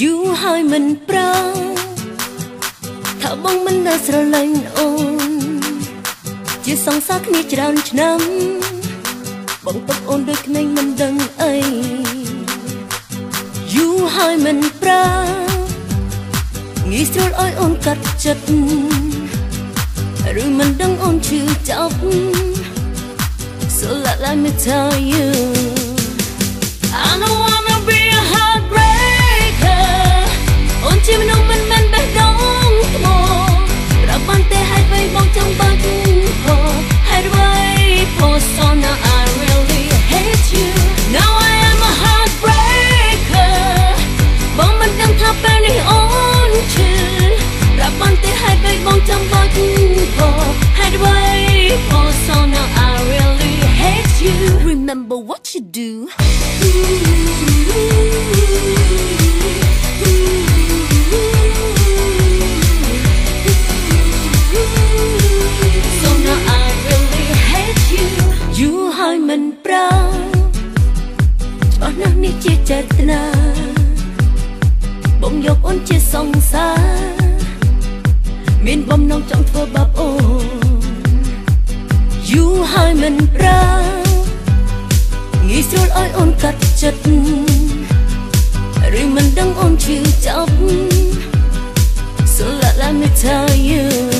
យូរហើយមិនប្រងថាបងមិននៅស្រឡាញ់អូន ជាសង្សារគ្នាច្រើនឆ្នាំបងទុកអូនដូចក្មេងមិនដឹងអីយូរហើយមិនប្រាងាយស្រួលឲ្យអូនកាត់ចិត្តឬមិនដឹងអូនឈឺចាប់ So let, let me tell you នេះជាចេតនាបងយកអូនជាសង្សារមានបំណងចង់ធ្វើបាបអូនយូរហើយមិនប្រាងាយស្រួលឲ្យអូនកាត់ចិត្តឬមិនដឹងអូនឈឺចាប់ So let, let me tell you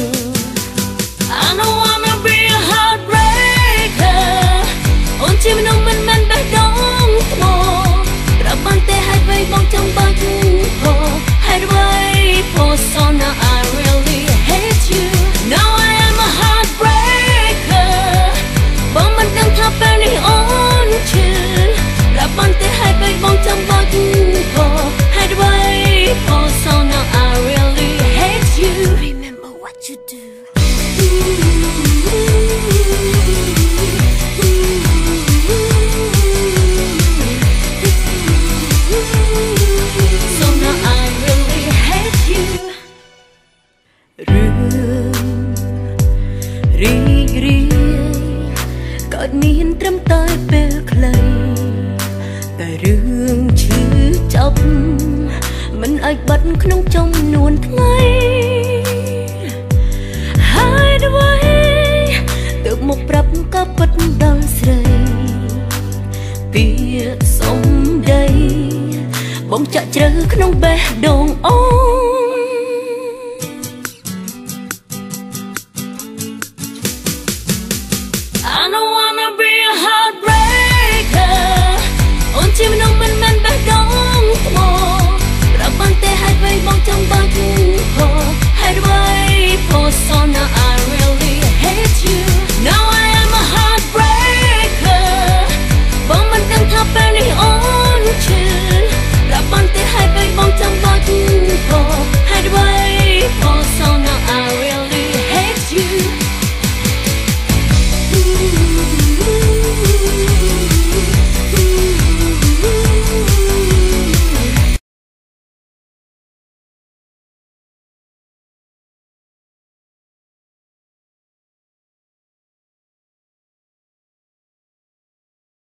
មានត្រឹមតែពេលខ្លីតែរឿងឈឺចាប់មិនអាចបាត់ក្នុងចំនួនថ្ងៃហើយអ្វីទើបមកប្រាប់ក៏ពិតដល់ស្រីពាក្យសំដីបងចាក់ជ្រៅក្នុងបេះដូងអូន chim nông minh